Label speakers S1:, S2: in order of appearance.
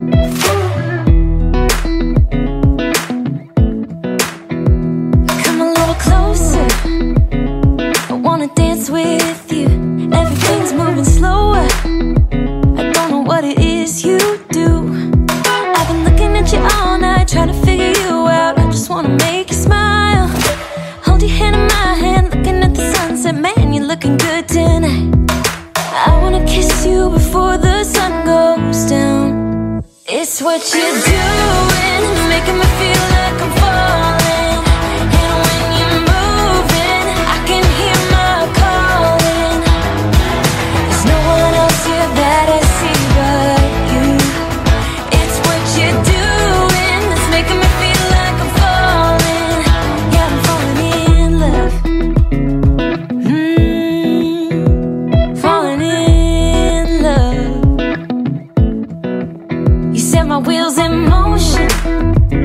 S1: Come a little closer. I wanna dance with you. Everything's moving slower. I don't know what it is you do. I've been looking at you all night, trying to figure you out. I just wanna make you smile. Hold your hand in my hand, looking at the sunset. Man, you're looking good tonight. I wanna kiss you before the sun goes down. It's what you're doing, my wheels in motion.